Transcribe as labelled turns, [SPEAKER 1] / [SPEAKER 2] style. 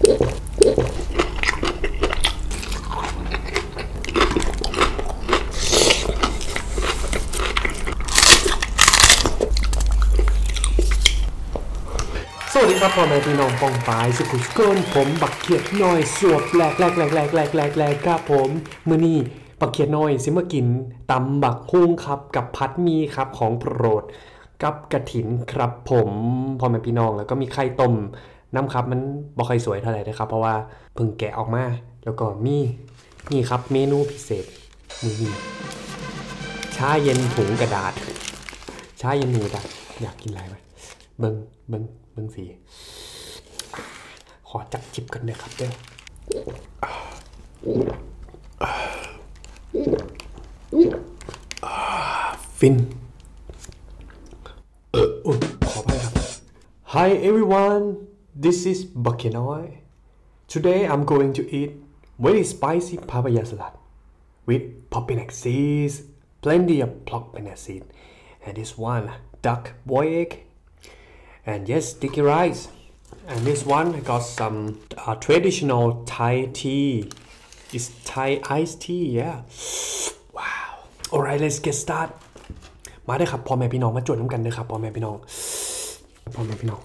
[SPEAKER 1] สวัสดีครับพ่อแม่พี่น้องปองปายสุขุสกุลผมบักเขียดน้อยสวบแหลกแหลกแหลกแหลกแหลกแหลกแหลกครับผมมื้อนี้บักเขียดน้อยสิมากินตำบักฮุ้งครับกับพัดมีครับของโปรดกับกระถินครับผมพ่อแม่พี่น้องแล้วก็มีไข่ต้ม น้ำครับมันบ่ค่อยสวยเท่าไหร่นะครับ เพราะว่าเพิ่งแกะออกมา แล้วก็มีนี่ครับเมนูพิเศษมือนี้ชาเย็นถุงกระดาษชาเย็นถุงกระดาษอยากกินอะไรไหมเบิงเบิงเบิงสีขอจับจิบกันเลยครับเด้อฟินเอออุ๊ยขอไปครับ Hi everyone this is Bakenoy Today I'm going to eat very spicy papaya salad with papaya seeds plenty of papaya seed and this one duck boiled egg and yes sticky rice and this one I got some uh, traditional Thai tea it's Thai iced tea yeah wow alright let's get start มาได้อครับพ่อแม่พี่น้องมาจวดน้ำกันเลยครับพ่อแม่พี่น้องพ่อแม่พี่น้อง